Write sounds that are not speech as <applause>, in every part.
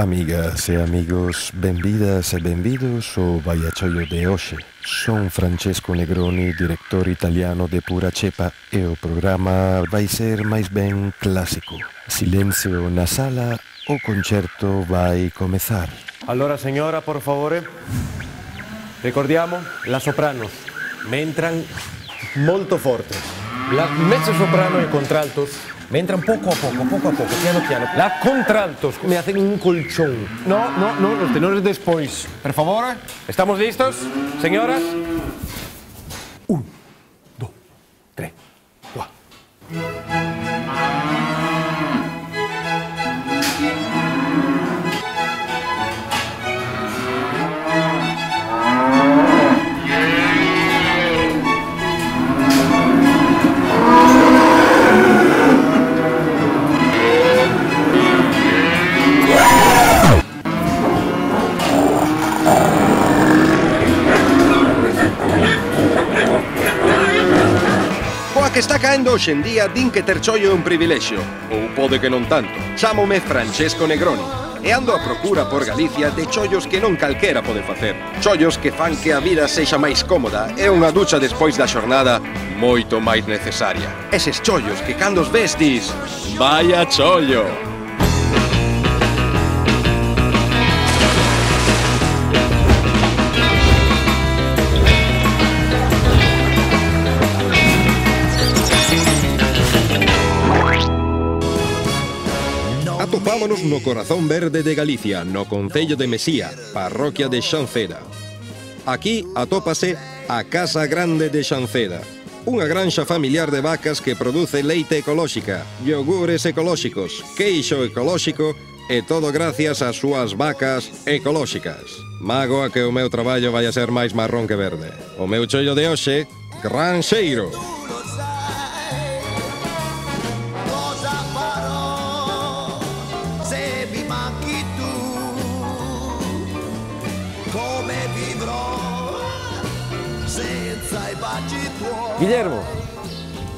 Amigas e amigos, benvidas e benvidos ao Vaiachollo de hoxe. Son Francesco Negroni, director italiano de Pura Chepa e o programa vai ser máis ben clásico. Silencio na sala, o concerto vai comezar. Allora señora, por favore, ricordiamo la sopranos, me entran molto forte. La mezzo soprano e contraltos me entran poco a poco, poco a poco, piano piano. La contraltos me hacen un colchón. No, no, no, los tenores despois. Por favor, ¿estamos listos, señoras? que está caendo hoxe en día din que ter chollo é un privilexio, ou pode que non tanto. Chámome Francesco Negroni e ando a procura por Galicia de chollos que non calquera pode facer. Chollos que fan que a vida sexa máis cómoda e unha ducha despois da xornada moito máis necesaria. Eses chollos que cando os ves dis, vaya chollo! Estamos no corazón verde de Galicia, no Concello de Mesía, parroquia de Xanceda. Aquí atópase a Casa Grande de Xanceda, unha granxa familiar de vacas que produce leite ecolóxica, yogures ecolóxicos, queixo ecolóxico e todo gracias ás súas vacas ecolóxicas. Mago a que o meu traballo vai a ser máis marrón que verde. O meu chollo de hoxe, Granxeiro. Granxeiro. Guillermo,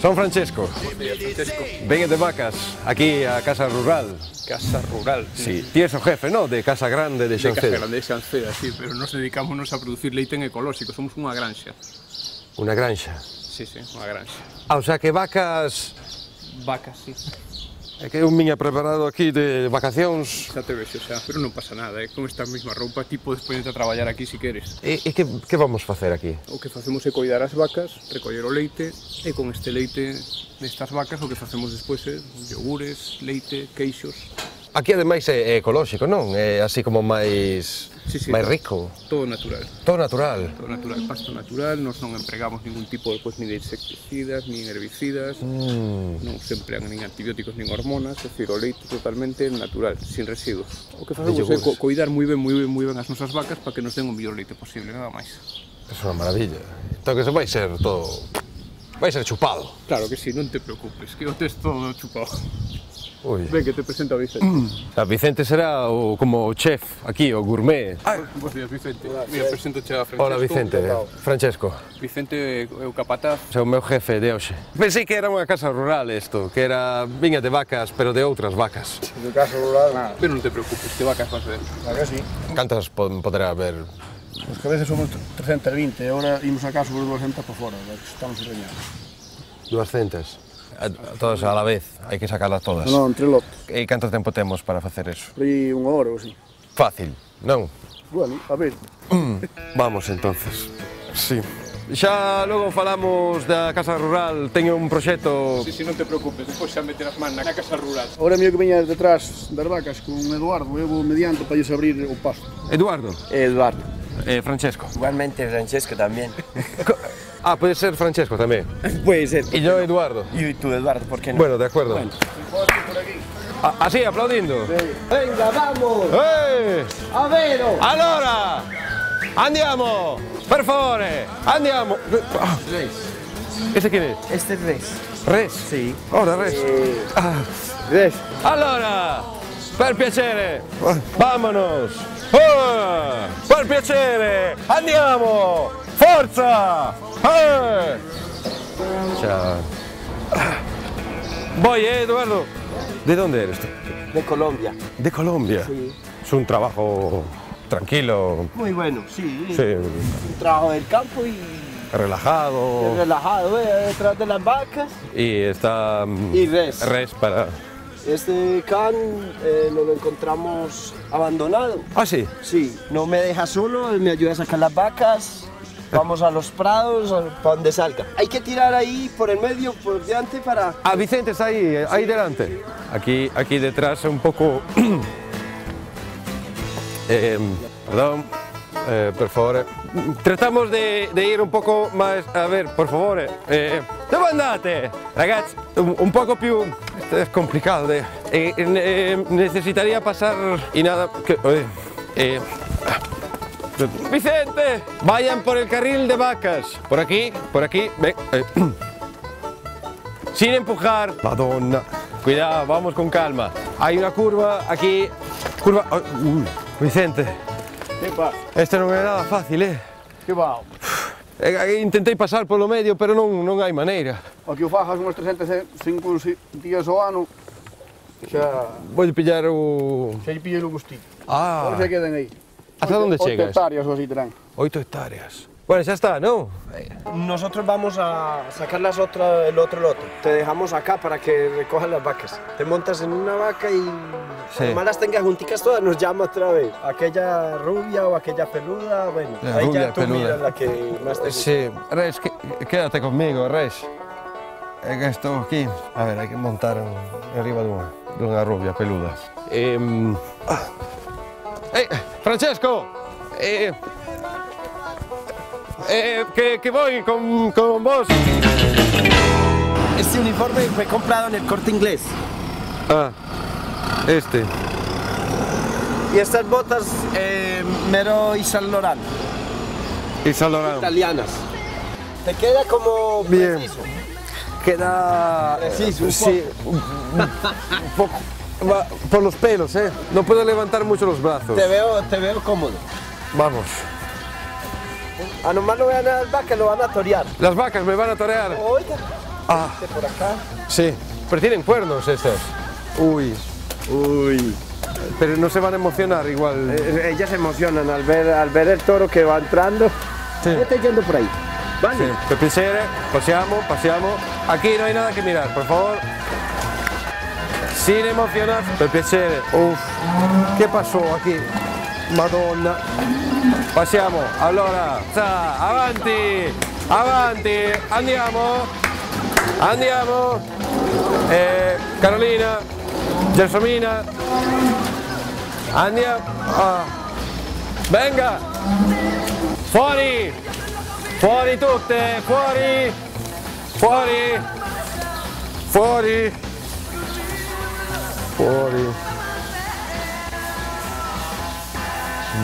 son Francesco. Francesco. De vacas aquí a Casa Rural. Casa Rural. Sí, ti o jefe, no? De Casa Grande de Xanceda. De Casa Grande de Xanceda, sí, pero nos dedicámonos a producir leite en ecolóxico, somos unha granxa. Unha granxa? Sí, sí, unha granxa. Ah, o sea que vacas... Vacas, sí. É que eu miña preparado aquí de vacacións. Xa te vexo xa, pero non pasa nada, é eh? con esta mesma roupa ti podes ponerte a traballar aquí se si queres. E, e que, que vamos facer aquí? O que facemos é coidar as vacas, recoller o leite, e con este leite destas vacas o que facemos despois é yogures, leite, queixos. Aquí ademais é ecolóxico, non? É así como máis sí, sí. máis rico. Todo natural. Todo natural. Todo natural, pasto natural, nós non empregamos ningún tipo pois, ni de insecticidas, ni herbicidas, mm. non se emplean nin antibióticos, nin hormonas, é dicir, o leite totalmente natural, sin residuos. O que facemos é co coidar moi ben, moi ben, moi ben as nosas vacas para que nos den o mellor leite posible, nada máis. É unha maravilla. Entón que se vai ser todo vai ser chupado. Claro que si, sí, non te preocupes, que o tes todo chupado. Ui. Ven, que te presento a Vicente. Mm. A Vicente será o, como o chef aquí, o gourmet. Ah, Buenos días, Vicente. Hola, Mira, presento a Francesco. Hola, Vicente. Francesco. Vicente eh, é o capataz. É o meu jefe de hoxe. Pensei que era unha casa rural isto, que era viña de vacas, pero de outras vacas. De casa rural, nada. Pero non te preocupes, que vacas vas ver. Vacas sí. Cantas poderá haber Os que a veces somos 320 e agora imos a casa sobre 200 para fora, estamos enreñados. 200? Todas a la vez, hai que sacarlas todas. Non, entre lotes. E canto tempo temos para facer eso? Pri unha hora ou así. Fácil, non? Bueno, a ver. Mm. Vamos, entonces. Sí. Xa logo falamos da Casa Rural, teño un proxecto... Si, sí, si, sí, non te preocupes, depois xa meterás man na Casa Rural. Ahora mío que veña detrás das vacas con Eduardo, eu vou mediante para lles abrir o pasto. Eduardo? Eduardo. Eh, Francesco. Igualmente Francesco tamén. <laughs> Ah, puede ser Francesco tamén. <laughs> Puede ser. E yo Eduardo. Y tú, Eduardo, ¿por qué no? Bueno, de acuerdo. Así, aplaudindo. Venga, vamos. ¡Eh! A ver. Allora! Andiamo! Per favore! Andiamo! Ese chi è? Este es Res. Res? Sí. Ora, res. Ah. Res. Allora, per piacere, vamonos! Oh, per piacere, andiamo! Forza! Eh. Voy, eh, Eduardo. ¿De dónde eres tú? De Colombia. De Colombia. Sí. es un trabajo tranquilo, Muy bueno, sí. sí, Un trabajo del campo y relajado relajado, ¿eh? detrás de las vacas. y está mm, Y res. res para... Este can eh, nos lo encontramos abandonado. Ah, sí. Sí, no me deja solo, él me ayuda a sacar las vacas. Vamos a los prados, a- donde salga. Hay que tirar ahí por el medio, por delante para... Ah, Vicente está ahí, ahí delante. Aquí, aquí detrás un poco... <clears throat> Eh, perdón, eh, por favor. Tratamos de, de ir un poco más... A ver, por favor. Eh, dove andate? Ragazzi, un, un poco più... Esto es complicado. De, eh, eh, necesitaría pasar y nada... Que, eh, eh, Vicente, vayan por el carril de vacas. Por aquí, por aquí, ven. Eh. Sin empujar. Madonna. Cuidado, vamos con calma. Hay una curva aquí. Curva. Uy, Vicente. ¿Qué pasa? Este non é nada fácil, eh? Que va? Eh, eh, Intentei pasar polo medio, pero non, non hai maneira. O que o fajas unhas 305 días ao ano, xa... Vou pillar o... Xa lle pillar o gustito. Ah. Agora se queden aí. ¿Hasta dónde Oito chegas? hectáreas ou así terán. oito hectáreas. Bueno, xa está, non? Nosotros vamos a sacar las otra, el otro lote. Te dejamos acá para que recojan las vacas. Te montas en una vaca y Sí. además las tengas junticas todas, nos llama otra vez. Aquella rubia o aquella peluda, bueno, La ahí rubia ya tú peluda. miras la que más te gusta. Sí, Res, que- quédate conmigo, Res. É que estou aquí. A ver, hai que montar arriba dunha, dunha rubia peluda. Eh, ah. Eh, Francesco! Eh, eh, que, que voy con, con vos. Este uniforme fue comprado en el corte inglés. Ah, este. Y estas botas, eh, Mero y San Laurent, Y San Laurent. italianas. Te queda como Bien. preciso. Queda... Preciso, un sí, un, un poco... va por los pelos, ¿eh? No puedo levantar mucho los brazos. Te veo, te veo cómodo. Vamos. A nomás lo vean a las vacas, lo van a torear. Las vacas me van a torear. Oiga, Ah, este por acá. sí. Pero tienen cuernos estos. Uy. Uy. Pero no se van a emocionar igual. Eh, Ellas se emocionan al ver, al ver el toro que va entrando. Sí. Ya está yendo por ahí. Vale. Sí. Passiamo, passiamo. Aquí no hay nada que mirar, por favor. Sin emocionar, per piacere. Uf, che pasó aquí? Madonna. Passiamo, allora, avanti, avanti, andiamo, andiamo. Eh, Carolina, Gelsomina, andiamo. Ah. Venga, fuori, fuori tutte, fuori, fuori, fuori, fuori.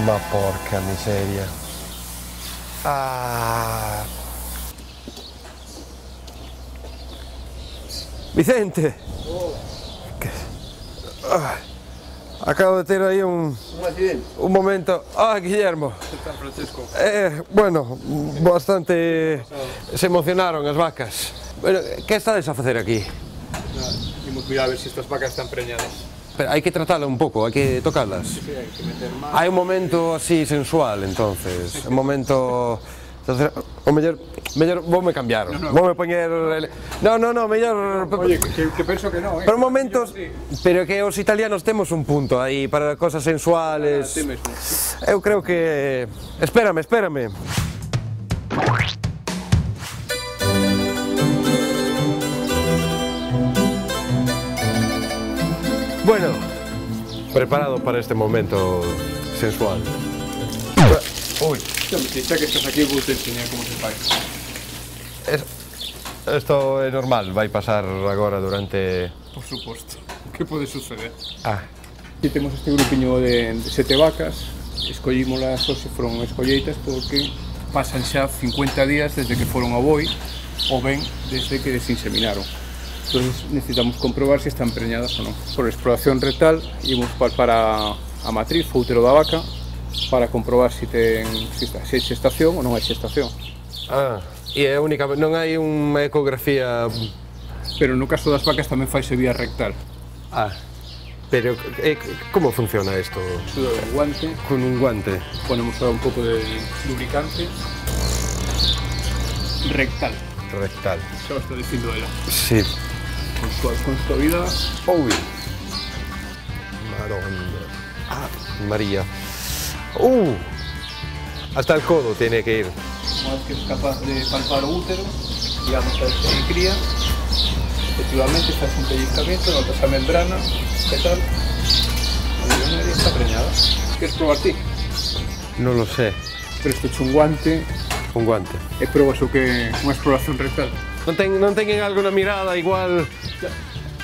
Ma porca miseria. Ah. Vicente. Que- Ah. Acabo de tener ahí un, Un un momento. Ah, Guillermo. Francisco. Eh, bueno, bastante se emocionaron as vacas. Bueno, que estades a facer aquí? moi cuidado a ver se si estas vacas están preñadas. Pero hai que tratala un pouco, hai que tocalas. Sí, hai que meter máis. Hai un momento así sensual, entonces, un momento Entonces, oh, o mellor, mellor vou me cambiar, no, no, vou me poñer... No, no, no, mellor... Oye, que, que penso que no, eh? Pero momentos... Sí. Pero que os italianos temos un punto aí para cosas sensuales... Ah, sí mesmo. Eu creo que... Espérame, espérame. Bueno, preparado para este momento sensual. Uy. Xa que estás aquí, vou te enseñar como se fai. Es, esto é normal, vai pasar agora durante... Por suposto, que pode suceder? Ah. Aquí temos este grupiño de, de sete vacas, Escollímolas hoxe foron escolleitas porque pasan xa 50 días desde que foron a boi ou ben desde que desinseminaron. Entonces necesitamos comprobar si están preñadas o no. Por exploración rectal íbamos para a matriz o útero da vaca para comprobar si ten si, está, se si hai xestación ou non hai xestación. Ah, e é única, non hai unha ecografía... Pero no caso das vacas tamén faise vía rectal. Ah, pero eh, como funciona isto? Sudo un guante. Con un guante. Ponemos ahora un pouco de lubricante. Rectal. Rectal. Xa o está dicindo ela. Sí. Con súa, con suavidade. Uy. Maronda. Ah, María. Uh. Hasta el codo tiene que ir. Una vez que es capaz de palpar útero, digamos que se cría, efectivamente faz un pellizcamiento, notas a membrana, que tal? A millonaria está preñada. Queres probar ti? No lo sé. Presto un guante Un guante. e probas o que unha exploración rectal. Non ten, non alguna mirada igual...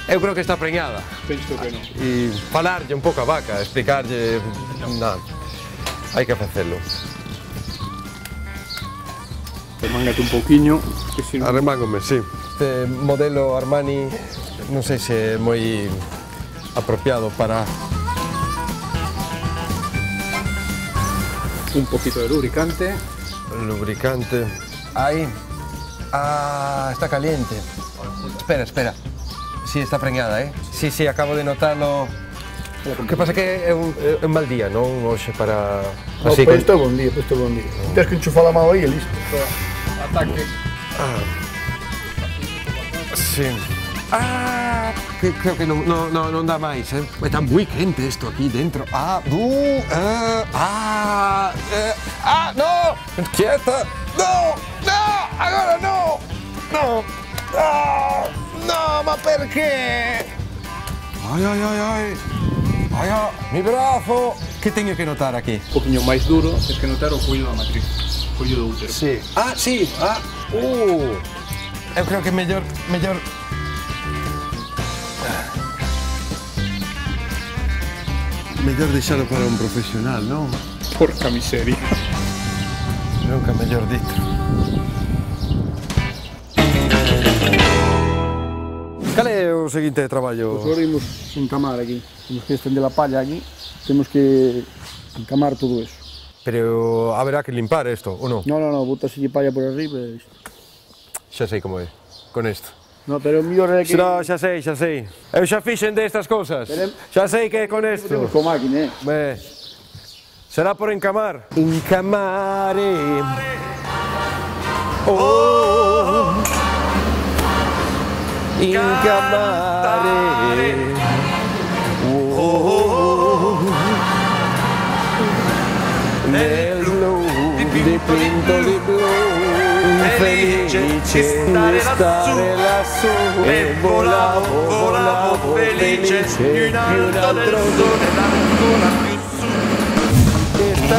Eu creo que está preñada. Penso que non. E falarlle un pouco a vaca, explicarlle... Non. Hai que facelo. Remángate un pouquiño, que si non... Arremángome, sí. Este modelo Armani non sei se é moi apropiado para Un poquito de lubricante. lubricante. Ahí. Ah, está caliente. Espera, espera. Sí, está preñada, ¿eh? Sí, sí, acabo de notarlo. O que pasa que é un, é un mal día, non? Hoxe para... No, Así pues con- isto é bon día, pues é bon día. Tens que enchufar a mão aí e listo. Ataque. Sí. Ah, que creo que non, no, no, non dá máis, eh? Está moi quente isto aquí dentro. Ah, uh, ah, ah, eh, ah, no, quieta, no, no, Agora no! No! Ah, No, ma perché? Ai, ai, ai, ai! Ai, ai, mi brazo! Que teño que notar aquí? Un poquinho máis duro, tens que notar o cuello da matriz, o cuello do útero. Sí. Ah, sí, ah, uh! Eu creo que mellor, mellor... Mellor deixalo para un profesional, non? Porca miseria. Nunca mellor dito. Cal é o seguinte traballo? Pois agora imos encamar aquí, temos que estender a palla aquí, temos que encamar todo eso. Pero haberá que limpar isto, ou non? Non, non, non, botase palla por arriba e isto. Xa sei como é, con isto. No, pero o mellor é que... No, xa sei, xa sei. Eu xa fixen destas cousas. Pero... Xa sei que é con isto. Temos con máquina, eh? eh. Será por encamar. Encamare. Oh! Encamare. Oh. Nel blu dipinto di blu. Felice di stare lassù e volavo, volavo felice più in alto del sole ancora più su. Questa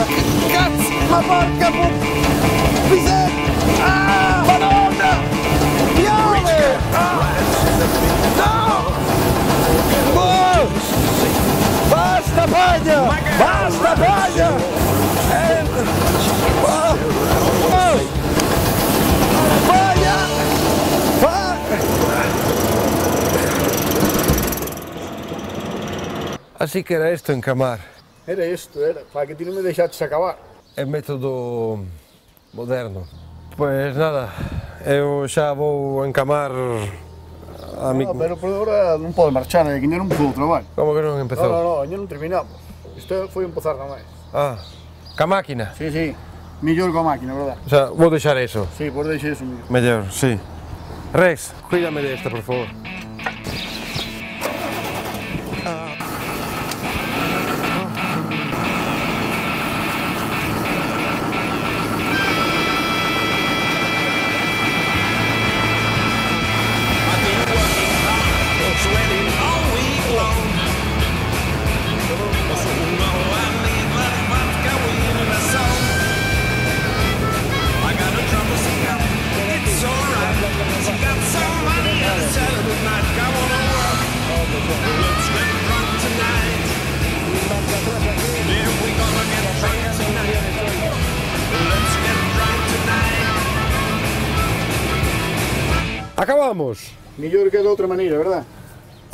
cazzo, ma porca pu... Pisetta! Ah! Gol! Basta, Bagna! Basta, Bagna! And... Oh! Oh! Así que era esto en Camar. Era esto, era. Para que ti non me deixaches acabar. É método moderno. Pois nada, eu xa vou encamar Ah, a mí... No, pero por agora non podo marchar, é que non empezou o traballo. Como que non empezou? Non, non, non, non terminamos. Isto foi empezar na máis. Ah, ca máquina? Sí, sí. Mellor coa máquina, verdad? O sea, vou deixar eso. Sí, vou deixar eso mellor. Mellor, sí. Rex, cuídame desta, de por favor.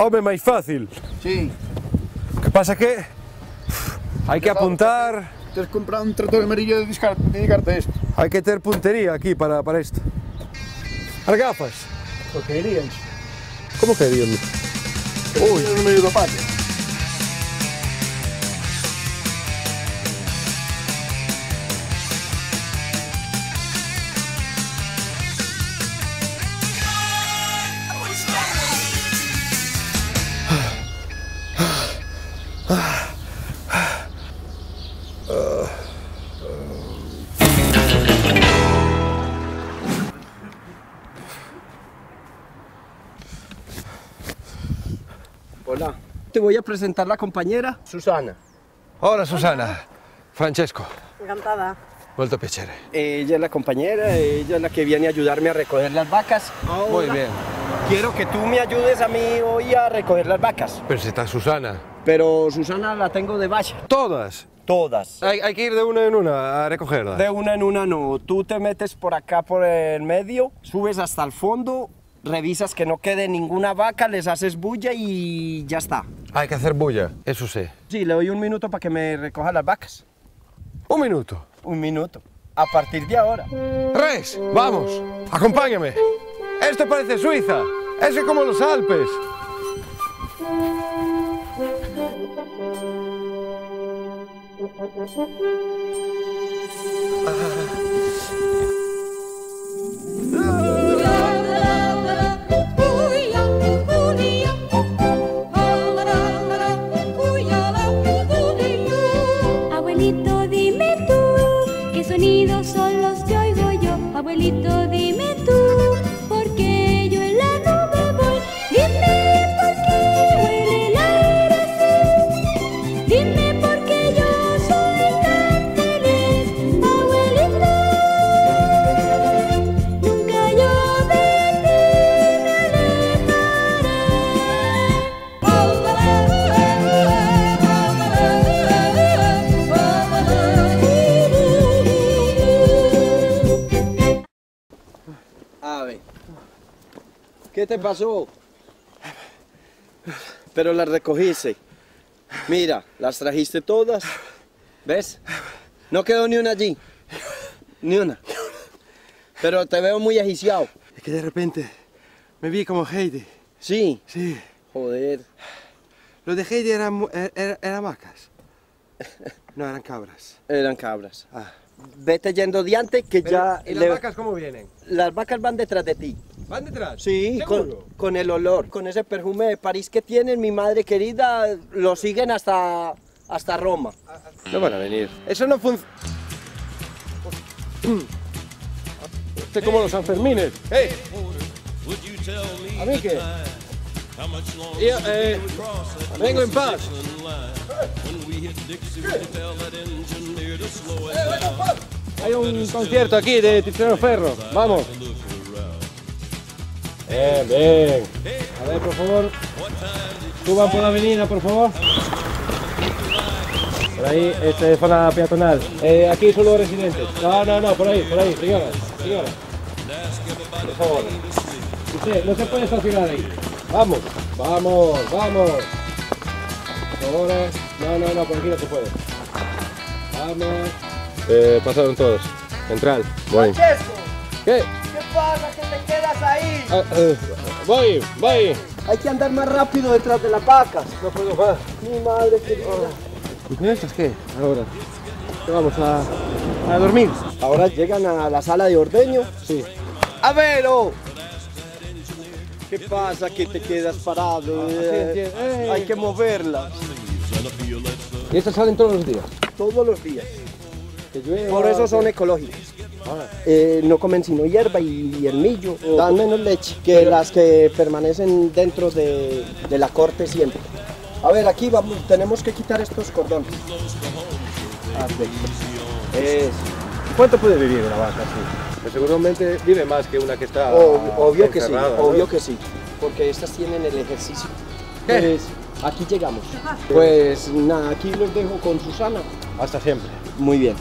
Home, máis fácil. Sí. O que pasa que hai que apuntar, Tens comprado un trator amarillo de dedicarte a isto. hai que ter puntería aquí para, para isto. As gafas. Porque irían. Como que dirían? Uy. No medio da palla. Voy a presentar la compañera Susana. Hola Susana. Francesco. Encantada. Molto piacere. Ella es la compañera, ella es la que viene a ayudarme a recoger las vacas. Muy bien. Quiero que tú me ayudes a mí hoy a recoger las vacas. Pero si está Susana. Pero Susana la tengo de valla. Todas. Todas. Hay, hay que ir de una en una a recogerlas. De una en una no. Tú te metes por acá por el medio, subes hasta el fondo, revisas que no quede ninguna vaca, les haces bulla y ya está. Hay que hacer bulla, eso sí. Sí, le doy un minuto para que me recoja las vacas. Un minuto. Un minuto. A partir de ahora. Rex, vamos, acompáñame. Esto parece Suiza. Eso es como los Alpes. Abuelito, ¿Qué te pasó? Pero las recogiste. Mira, las trajiste todas. ¿Ves? No quedó ni una allí. Ni una. Pero te veo muy agiciado. Es que de repente me vi como Heidi. Sí. Sí. Joder. Los de Heidi eran, mu- er- er- eran vacas. No, eran cabras. Eran cabras. Ah. Vete yendo diante que ya... ¿Y las le- vacas cómo vienen? las vacas van detrás de ti. ¿Van detrás? Sí, con, con el olor, con ese perfume de París que tienen, mi madre querida, lo siguen hasta, hasta Roma. No van a venir. Eso no funciona. Usted como los Sanfermines. ¡Hey! ¿A mí qué? Yo, eh, vengo en paz. Hay un concierto aquí de Tiziano Ferro. Vamos. Bien, bien. A ver, por favor. Suban por la avenida, por favor. Por ahí, este, zona peatonal. Eh, aquí solo residentes. No, no, no, por ahí, por ahí, señora, señora. Por favor. No se puede estacionar ahí. Vamos, vamos, vamos. Ahora, no, no, no, por aquí no se puede. Vamos. Eh, pasaron todos. Central. Voy. Francesco, ¿Qué? ¿qué pasa que te quedas ahí? Ah, eh, voy, voy. Hay que andar más rápido detrás de las vacas. No puedo más. Mi madre querida. ¿Y con estas qué? Ahora. ¿Qué vamos a, a dormir? Ahora llegan a la sala de ordeño. Sí. A ver, oh. ¿Qué pasa que te quedas parado? entiendo. Eh. Hay que moverlas ¿Y estas salen todos los días? todos los días. Llueva, Por eso son que- ecológicas. Ah. Eh, no comen sino hierba y el millo. Dan menos leche que las que permanecen dentro de, de la corte siempre. A ver, aquí vamos, tenemos que quitar estos cordones. Es- ¿Cuánto puede vivir una vaca así? Pues seguramente vive más que una que está ob- obvio que sí, obvio que sí. Porque estas tienen el ejercicio. ¿Qué? Pues aquí llegamos. Pues nada, aquí los dejo con Susana. Hasta siempre. Muy bien.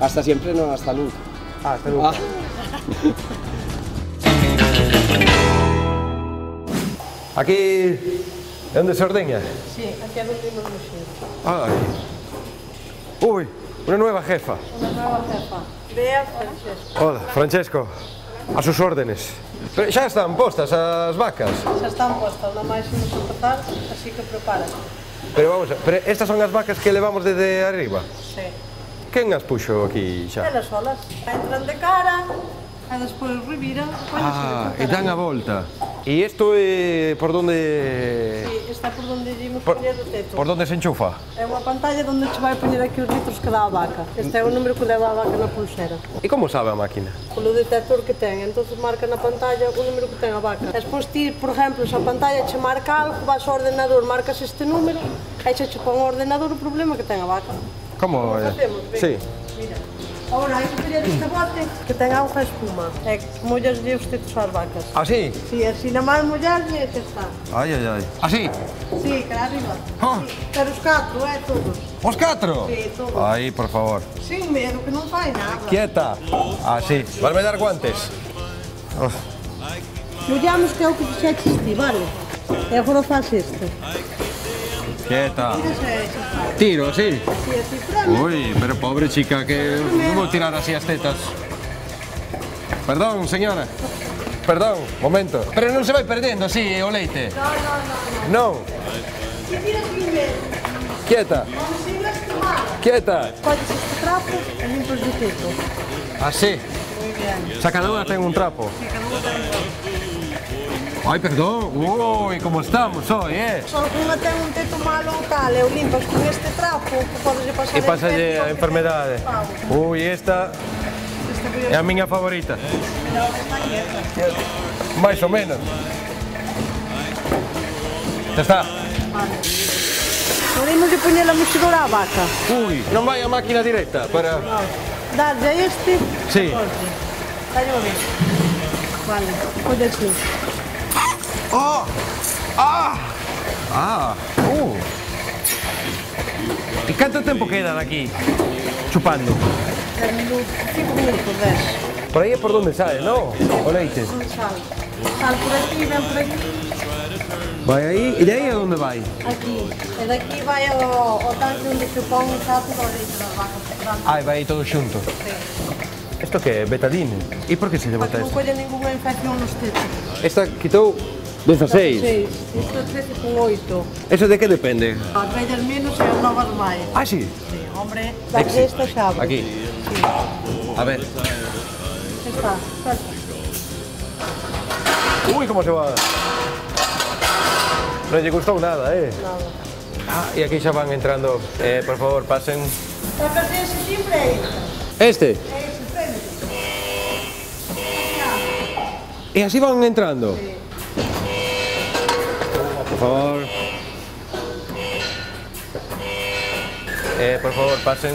Hasta siempre, no, hasta nunca. Ah, hasta nunca. Ah. <laughs> Aquí, ¿de dónde se ordeña? Sí, aquí es donde hemos mexer. Ah, aquí. Uy, una nueva jefa. Una nueva jefa. Bea Francesco. Hola, Francesco. A sus órdenes. Pero xa están postas as vacas. Xa están postas, non máis imos empezar, así que prepárate. Pero vamos, a, pero estas son as vacas que levamos desde arriba? Sí. Quen as puxo aquí xa? Elas solas. Entran de cara, E despois revira, Ah, e dan a volta. E isto é por donde... Sí, está por donde dimos por, poñer o teto. Por donde se enchufa? É unha pantalla onde che vai poñer aquí os litros que dá a vaca. Este é o número que leva a vaca na pulsera. E como sabe a máquina? Polo detector que ten. Entón marca na pantalla o número que ten a vaca. Despois ti, por exemplo, se a pantalla che marca algo, vas ao ordenador, marcas este número, e xa che pon o ordenador o problema que ten a vaca. Como? como facemos, ben? sí. Ahora hay que de este bote que ten auga espuma. É que mollas de tetos as vacas. Así? Sí, así na máis mollas e xa está. Ai, ai, ai. Así? Sí, cara arriba. Ah. Sí, pero os catro, é, todos. Os catro? Sí, todos. Aí, por favor. Sin medo, que non fai nada. Quieta. Así. Vas me dar guantes. Mollamos que é o que xa existe, vale? E agora faz este. Quieta. Mira xa. Tiro. Si, preme. Uy, pero pobre chica, que non vou tirar así as tetas. Perdón, señora. Perdón, momento. Pero non se vai perdendo así o leite. No, no, no. Si medo, Quieta, quieta. Colles este trapo e limpas o teto. Así. Muy bien. Cada ten un trapo. Ai, perdón. Uy, como estamos hoy, eh? Só que unha ten un teto malo ou tal, e o limpas con este trapo, que podes pasar E pasalle a enfermedade. Uy, esta é a miña favorita. Mais ou menos. Xa está. Podemos de poñer a mexidora á vaca. Uy, non vai a máquina directa para... Darlle a este. Sí. Ver. Vale, pode así. Oh! Ah! Ah! Oh. Uh! E canto tempo quedan daqui? Chupando. Cinco minutos, dez. Por aí é por donde sale, non? O leite. Sal. Sal por aquí, ven por aquí. Vai aí, e daí a onde vai? Aquí, e daqui vai ao, ao tanque onde se pão o chato do leite da vaca. Ah, vai aí todo xunto? Sim. Isto que é? Betadine? E por que se lle bota isto? Para que non colle ninguna infección nos tetos. Esta quitou 16. Seis. Isto é 13 con 8. Eso de que depende? As vellas menos e as novas máis. Ah, sí? Sí, hombre, daqui esta chave. Aquí. Sí, A ver. está. Suelta. Uy, como se va. Non lle gustou nada, eh? Nada. Ah, e aquí xa van entrando. Eh, por favor, pasen. Tocas ese timbre aí. Este. É ese, prende. E así van entrando. Por favor. Eh, por favor, pasen.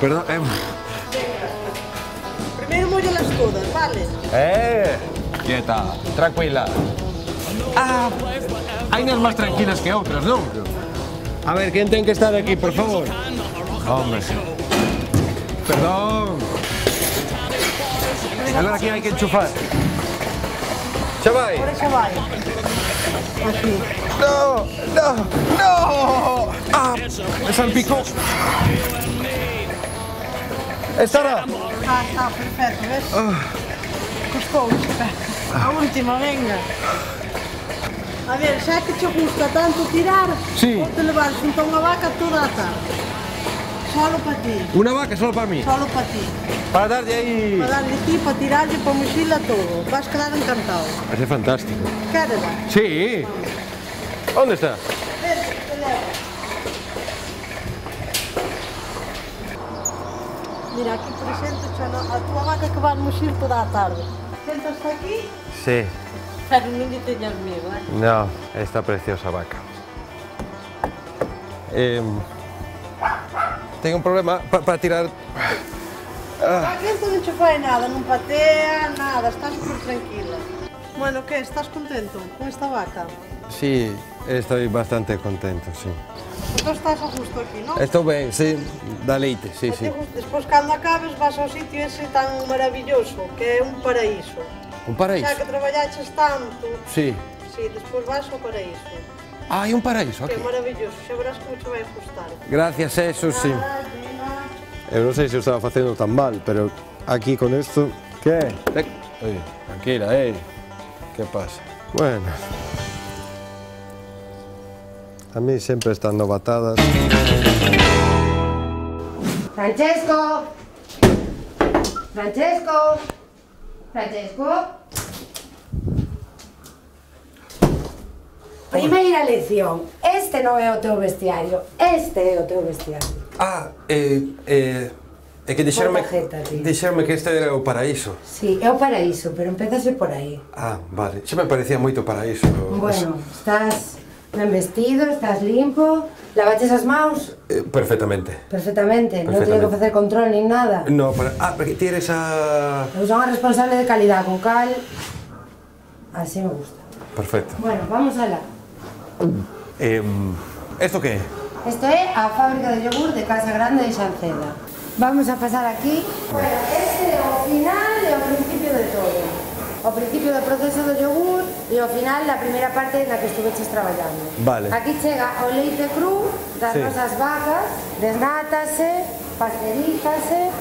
Perdón. Eh. Primeiro mollelas todas, vale? eh. Quieta, tranquila. Ah, hai unas máis tranquilas que outras, non? A ver, quen ten que estar aquí, por favor? Hombre. Perdón. Agora aquí hai que enchufar. Aquí. No, no, no. Ah, me salpicó. Estará. Ah, está, perfecto, ves? Costou, A última, venga. A ver, xa que che gusta tanto tirar, Sí. te levar xunto a unha vaca toda a tarde. Solo para ti, Una vaca solo para mí. solo para ti. Para darle ahí. Para darle ti, para tirarlle, para mochila, todo. Vas quedar encantado. Va a ser fantástico. Queres? Sí. ¿Dónde está? Ven, te levo. Mira, aquí presento a tua vaca que vas mochir toda a tarde. Sentas aquí, Sí. Pero non lle teñas miedo, eh? No, esta preciosa vaca. Eh, tengo un problema para pa tirar... Ah. esto non che fai nada, non patea, nada, estás super tranquila. Bueno, que, estás contento con esta vaca? Sí, estoy bastante contento, sí. Tú estás a gusto aquí, non? Estou ben, sí, da leite, sí, sí. Despois, cando acabes, vas ao sitio ese tan maravilloso, que é un paraíso. Un paraíso. Xa que traballaches tanto. Sí. Sí, despois vas ao paraíso. Ah, hai un paraíso aquí. Que maravilloso, xa verás como che vai gustar. Gracias, eso sí. Eu non sei se o estaba facendo tan mal, pero aquí con isto... Que? Oye, tranquila, eh. Que pasa? Bueno... A mí sempre están novatadas. Francesco! Francesco! Francesco. Primeira lección. Este non é o teu vestiario. Este é o teu vestiario. Ah, eh, eh, é que dixerme, jeta, dixerme que este era o paraíso. Sí, é o paraíso, pero empezase por aí. Ah, vale. Xa me parecía moito paraíso. Bueno, estás ben vestido, estás limpo, lavaches as mãos Eh, perfectamente. perfectamente, non teño que facer control nin nada. No, para... Ah, porque ti eres a... Eu son a responsable de calidad, con cal... Así me gusta. Perfecto. Bueno, vamos alá. Eh, ¿Esto qué? Esto é a fábrica de yogur de Casa Grande de Xanceda. Vamos a pasar aquí. Bueno, este é o final e o principio de todo. O principio do proceso do yogur e ao final da primeira parte na que estuveches traballando. Vale. Aquí chega o leite cru das sí. nosas vacas, desnátase, pasteurízase,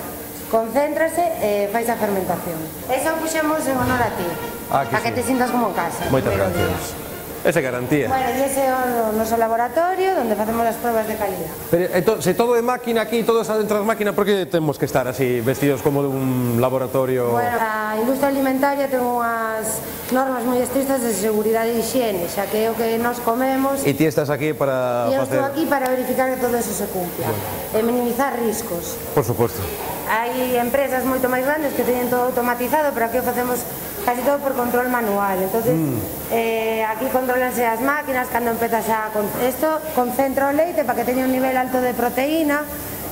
concéntrase eh, e fais a fermentación. Esa o puxemos en honor a ti, ah, que, que sí. te sintas como en casa. Moitas gracias. Esa é garantía. Bueno, e ese é o noso laboratorio onde facemos as probas de calidad. Pero entón, se todo é máquina aquí, todo está dentro das máquinas, por que temos que estar así vestidos como de un laboratorio? Bueno, a industria alimentaria ten unhas normas moi estrictas de seguridade e higiene, xa que é o que nos comemos. E ti estás aquí para e facer... Estou aquí para verificar que todo eso se cumpla. Bueno. E minimizar riscos. Por suposto. Hai empresas moito máis grandes que teñen todo automatizado, pero aquí o facemos casi todo por control manual. Entonces, mm. eh, aquí controlanse as máquinas cando empezas a... Con... Esto concentra o leite para que teña un nivel alto de proteína,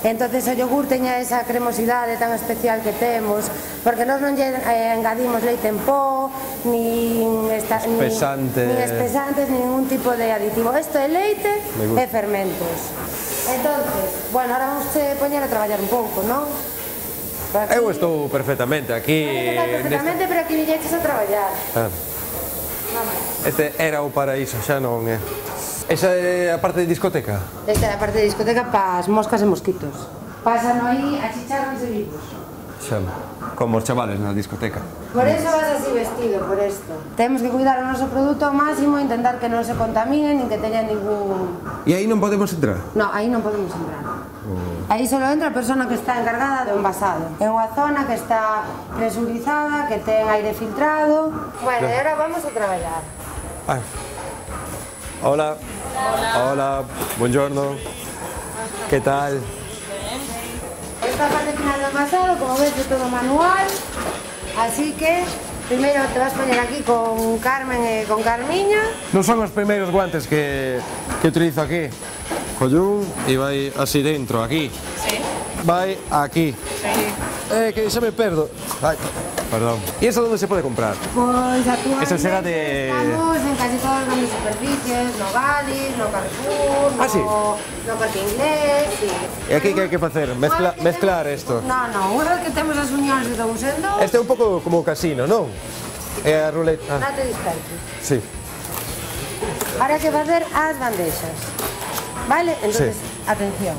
entonces o yogur teña esa cremosidade tan especial que temos, porque nós non lle eh, engadimos leite en pó, nin, esta, Espesante. nin, espesantes, nin ningún tipo de aditivo. Isto é leite e fermentos. Entonces, bueno, ahora vamos a poñer a traballar un pouco, non? Vas eu estou perfectamente aquí... Perfectamente, nesta... pero aquí viñeches a traballar. Ah. Vamos. Este era o paraíso, xa non é. Eh. Esa é a parte de discoteca? Esta é a parte de discoteca para as moscas e mosquitos. Pasan aí a chicharros de vivos. Xa, como os chavales na discoteca. Por eso vas así vestido, por esto. Temos que cuidar o noso produto ao máximo, intentar que non se contamine, nin que teña ningún... E aí non podemos entrar? Non, aí non podemos entrar. Aí só entra a persona que está encargada do envasado. É unha zona que está presurizada, que ten aire filtrado. Bueno, e agora vamos a traballar. Ah. Hola. Hola. buongiorno. Que tal? Esta parte final do envasado, como ves, é todo manual. Así que, primeiro te vas poñer aquí con Carmen e con Carmiña. Non son os primeiros guantes que, que utilizo aquí. Follún e vai así dentro, aquí. Sí. Vai aquí. Sí. Eh, que xa me perdo. Ai, perdón. E eso onde se pode comprar? Pois actualmente será de... estamos en casi todas as superficies, no Gadis, no Carrefour, no, ah, sí? no Parque Inglés... Sí. E aquí que hai que facer? Mezcla, mezclar isto? Non, non, unha que temos as unións de Dous Endos... Este é un pouco como o casino, non? É a ruleta. Ah. Date disperto. Sí. Ahora que facer as bandexas. Vale? Entonces, atención.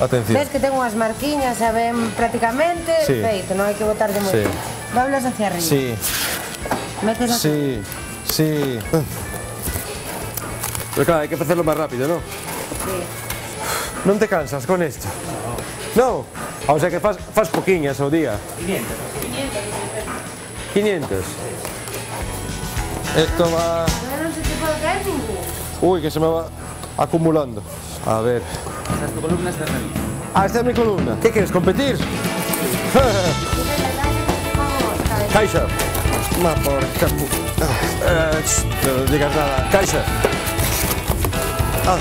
Atención. Ves que ten unhas marquiñas, xa ven prácticamente Sí. feito, non hai que botar de moito. Sí. Doblas hacia arriba. Sí, Metes aquí. sí, sí. Pero claro, hai que facerlo máis rápido, non? Sí. Non te cansas con isto? No. O sea que faz, faz poquiñas ao día. 500. Esto va... Pero non se te pode caer ningún. Uy, que se me va acumulando. A ver. Esta es tu columna, esta es la mía. Ah, esta es mi columna. ¿Qué quieres, competir? <laughs> Caixa. Ma. Ah, ch, no digas nada. Caixa. Ah,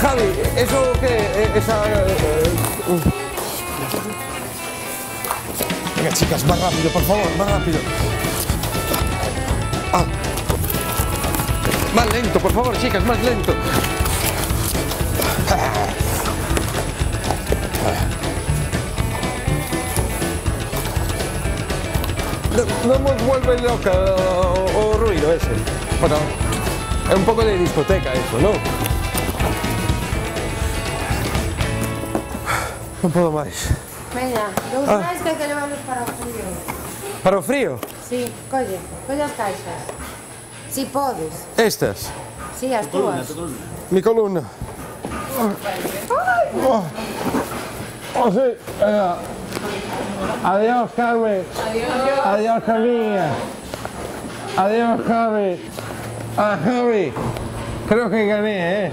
Javi, ¿eso qué? Eh, Esa... eh, uh. Venga, chicas, más rápido, por favor, más rápido. Ah. Más lento, por favor, chicas, más lento. No, no nos vuelve loca o, o ruido ese. Bueno, es un poco de discoteca eso, ¿no? Non podo máis. Veña, dous Ah. que hai que levarlos para o frío. Para o frío? Sí, colle, colle as caixas. Si podes. Estas. Si, as túas. Mi columna. Oh, oh sí. eh, adiós, Carmen. Adiós, Carmina. Adiós, Javi. Ah, Javi. Creo que gané, ¿eh?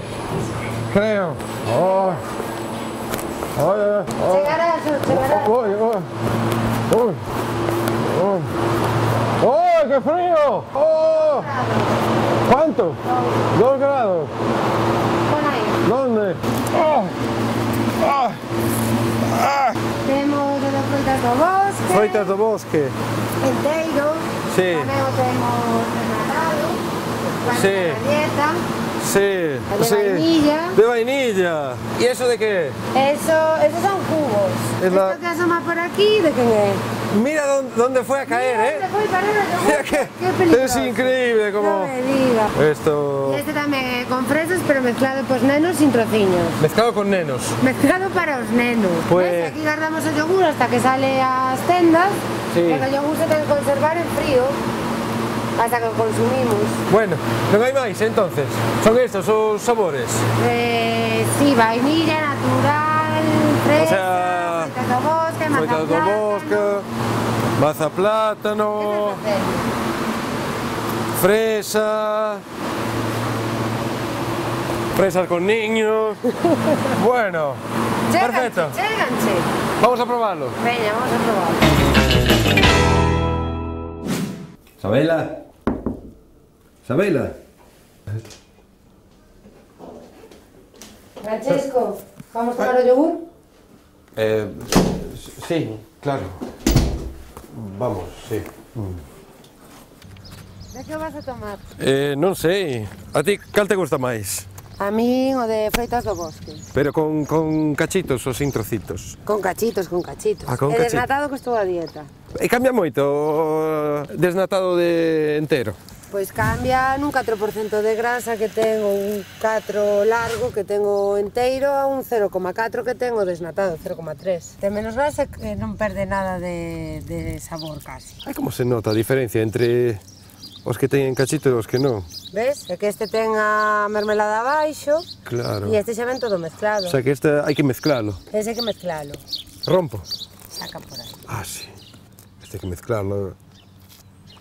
Creo. Oh. Oh. Uy. Uy. Uy. ¡Oh, qué frío! ¡Oh! ¿Cuánto? Dos grados. Pon aí. ¿Dónde? ¡Oh! ¡Ah! ¡Ah! Froitas do bosque, Froitas do bosque. enteiro, Sí. tamén o temos desnatado, Sí. dieta, Sí. de sí. vainilla. De vainilla. ¿Y eso de qué? Eso, esos son cubos. Es la- Esto que asoma por aquí, ¿de quién es? Mira dónde, dónde fue a caer, ¿eh? El Qué peligroso. es increíble No como... me diga. Esto... Y este tamén é con fresas, pero mezclado pos nenos sin trociños. Mezclado con nenos. Mezclado para os nenos. Pues- Ves, Aquí guardamos o yogur hasta que sale ás tendas. Sí. Porque o yogur se ten que conservar en frío hasta que o consumimos. Bueno, non hai máis entonces. Son estos os sabores. Eh, sí, vainilla natural, fresa, O sea, frutas do bosque, Froitas do mazapán. bosque, maza plátano, fresa, fresas con niños. <laughs> Bueno, perfecto. Vamos a probarlo. Veña, vamos a probar. Sabela. Sabela. Francesco, vamos tomar o yogur? Eh, Sí, claro. Vamos, sí. De que vas a tomar? Eh, non sei. A ti, cal te gusta máis? A min o de freitas do bosque. Pero con, con cachitos ou sin trocitos? Con cachitos, con cachitos. Ah, con e cachitos. desnatado que estou a dieta. E cambia moito o desnatado de entero? Pois cambia nun 4% de grasa que ten un 4 largo que tengo enteiro a un 0,4 que ten o desnatado, 0,3. Ten menos grasa que non perde nada de, de sabor casi. Ai, como se nota a diferencia entre os que teñen cachito e os que non. Ves? É que este ten a mermelada abaixo claro. e este xa ven todo mezclado. O sea que este hai que mezclalo. Ese hai que mezclalo. Rompo. Saca por aí. Ah, sí. Este hai que mezclarlo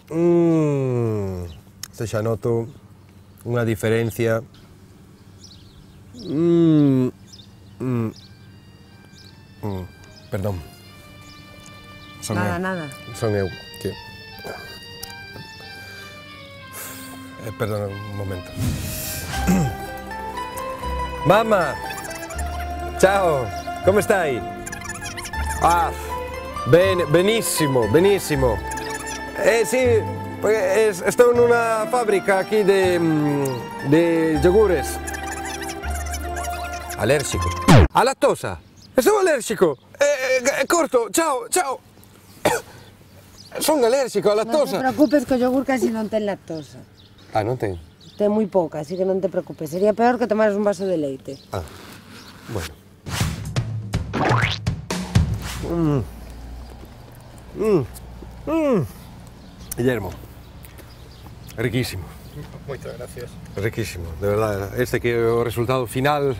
mmm, este xa noto unha diferencia. mmm, mmm, mm, perdón. Son nada, eu. nada. Son eu. Que... Eh, perdón, un momento. Mama! Ciao! Come stai? Ah, bene, benissimo, benissimo. Eh perché, eh, sto in una fabbrica aquí de, mm, de yogures. Alérgico. A lactosa. Sono allergico. Eh, eh, corto, ciao, ciao. <coughs> Sono allergico a Non te lactosa. preocupes que o yogur casi non ten lactosa. Ah, non ten. Ten moi pouca, así que non te preocupes. Sería peor que tomaras un vaso de leite. Ah, bueno. Mm. Mm. Mm. Guillermo, riquísimo. Moitas gracias. Riquísimo, de verdade. Este que é o resultado final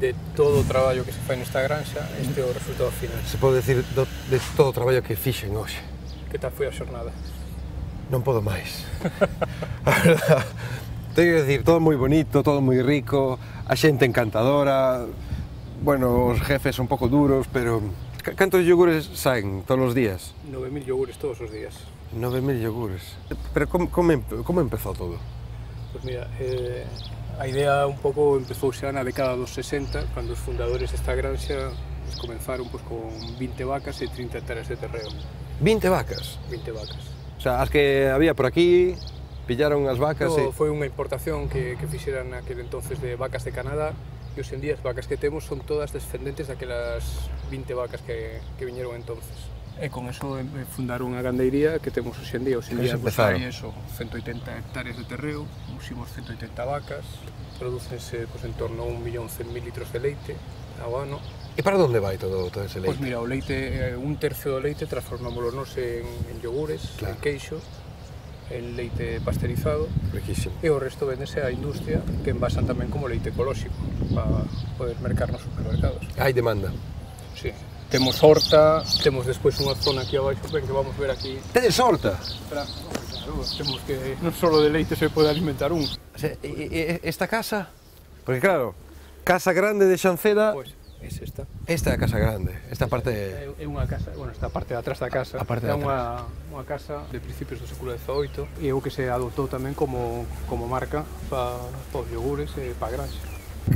de todo o traballo que se fai nesta granxa, este é o resultado final. Se pode decir do, de todo o traballo que fixen hoxe. Que tal foi a xornada? Non podo máis. <laughs> a verdad, teño que decir, todo moi bonito, todo moi rico, a xente encantadora, bueno, os jefes un pouco duros, pero... Cantos yogures saen todos os días? 9.000 yogures todos os días. 9.000 yogures. Pero como, como, como empezou todo? Pois pues mira, eh, a idea un pouco empezou xa na década dos 60, cando os fundadores desta granxa pues, comenzaron pues, con 20 vacas e 30 hectáreas de terreo. 20 vacas? 20 vacas. O sea, as que había por aquí, pillaron as vacas no, e... Foi unha importación que, que fixeran naquele entonces de vacas de Canadá e hoxe en día as vacas que temos son todas descendentes daquelas 20 vacas que, que viñeron entonces e con eso fundaron a gandeiría que temos hoxe en día. Hoxe en día empezaron. Eso, 180 hectáreas de terreo, usimos 180 vacas, producense pues, en torno a 1.100.000 litros de leite ao ano. E para onde vai todo, todo ese leite? Pois pues mira, o leite, eh, un tercio do leite transformámoslo nos en, en yogures, claro. en queixo, en leite pasteurizado Riquísimo. e o resto vendese á industria que envasan tamén como leite ecolóxico para poder mercar nos supermercados. Hai demanda. Sí, Temos horta, temos despois unha zona aquí abaixo, ben que vamos ver aquí. Tedes horta? Espera, claro, temos que non só de leite se pode alimentar un. Esta casa? Porque claro, casa grande de Xanceda. Pois, pues, es esta. Esta é a casa grande, esta parte... É, é unha casa, bueno, esta parte de atrás da casa, a parte é unha, unha casa de principios do século XVIII e o que se adoptou tamén como, como marca para pa os yogures e para a granxa.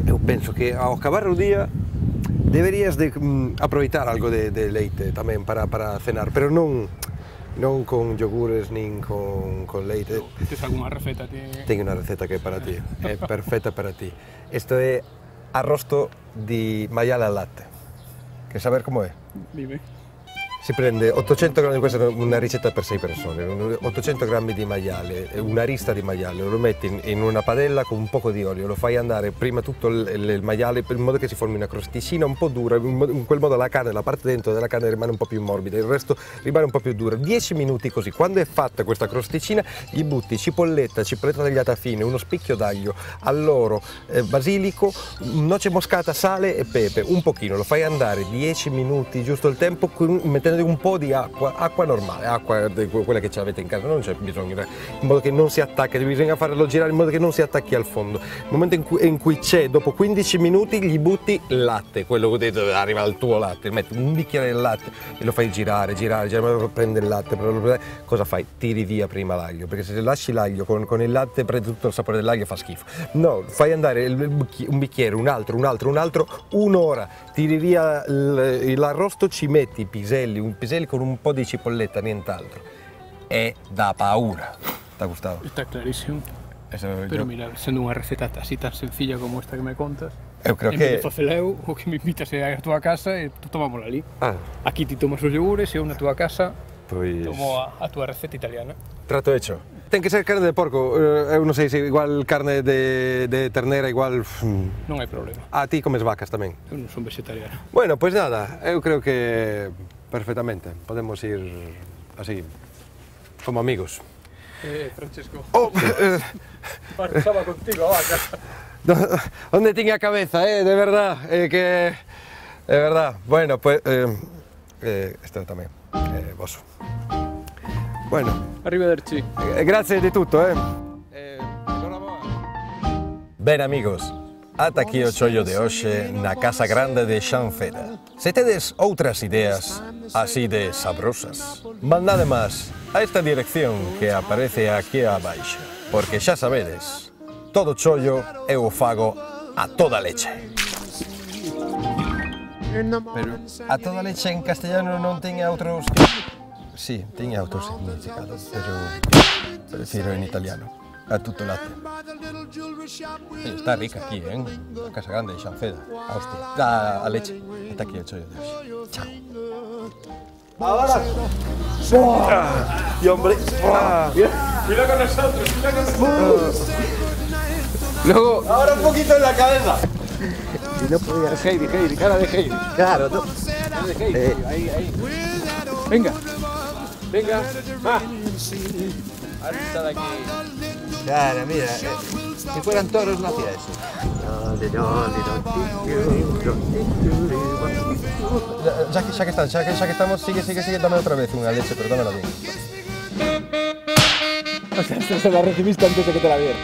Eu penso que ao acabar o día deberías de mm, aproveitar algo de, de leite tamén para, para cenar, pero non non con yogures nin con, con leite. Tes algunha receta? Ti... Teño unha receta que é para ti, é perfecta para ti. Isto é arrosto di maiale al latte. Que saber como é? Dime. Si prende 800 grammi, questa è una ricetta per 6 persone, 800 grammi di maiale, una rista di maiale, lo metti in, una padella con un poco di olio, lo fai andare prima tutto il, il- maiale in modo che si formi una crosticina un po' dura, in, quel modo la carne, la parte dentro della carne rimane un po' più morbida, il resto rimane un po' più dura. 10 minuti così, quando è fatta questa crosticina gli butti cipolletta, cipolletta tagliata fine, uno spicchio d'aglio, alloro, eh, basilico, noce moscata, sale e pepe, un pochino, lo fai andare 10 minuti, giusto il tempo, con- mettendo un po' di acqua, acqua normale, acqua quella che ce l'avete in casa, non c'è bisogno, in modo che non si attacchi, bisogna farlo girare in modo che non si attacchi al fondo. Nel momento in cui, c'è, dopo 15 minuti gli butti latte, quello che dove arriva il tuo latte, metti un bicchiere di latte e lo fai girare, girare, girare, prende il latte, cosa fai? Tiri via prima l'aglio, perché se lasci l'aglio con, con il latte prende tutto il sapore dell'aglio fa schifo. No, fai andare un bicchiere, un altro, un altro, un altro, un'ora, tiri via l'arrosto, ci metti i piselli, un piselli con un po' di cipolletta, nient'altro. È da paura. Ti ha gustado? Está clarísimo. Eso Pero yo... mira, sendo unha receta así tan sencilla como esta que me contas, eu creo en que... Vez de facela eu, o que me invitas é a tua casa e tú tomámola ali. Ah. Aquí ti tomas os yogures e eu na tua casa Pois... Tomo a, a túa receta italiana. Trato hecho. Ten que ser carne de porco. Eh, eu non sei se igual carne de, de ternera, igual... Mm. Non hai problema. A ti comes vacas tamén. Eu non son vegetariano. Bueno, pois pues nada, eu creo que perfectamente podemos ir así, como amigos. Eh, Francesco. Oh, eh, Marchaba contigo vaca. <laughs> onde tiña a cabeza, eh, de verdad, eh, que... De verdad, bueno, pues... Eh, eh, tamén, eh, vosso. Bueno, Arrivederci. eh, grazie di tutto, eh. Ben amigos, Ata aquí o chollo de hoxe na Casa Grande de Xanfera. Se tedes outras ideas así de sabrosas, mandade más a esta dirección que aparece aquí abaixo, porque xa sabedes, todo chollo eu o fago a toda leche. Pero a toda leche en castellano non tiña outros... Sí, tiña outros significados, pero prefiro en italiano. A. Oye, está rica aquí, ¿eh? La Casa Grande de Xanfeda. A hostia. A, a leche. Está aquí el chollo de. Chao. Ahora. Y hombre... Mira con nosotros, mira con nosotros. Luego... Ahora un poquito en la cabeza. Y no podía. Heidi, Heidi, cara de Heidi. Claro, no. Cara de Heidi, Eh. ahí, ahí. Venga. Venga. Va. Ahora está de aquí. Claro, mira, eh, si fueran toros no hacía eso. Ya que, ya que está, ya que, ya que estamos, sigue, sigue, sigue, dame otra vez una leche, pero dámela bien. <laughs> O sea, se la recibiste antes de que te la diera.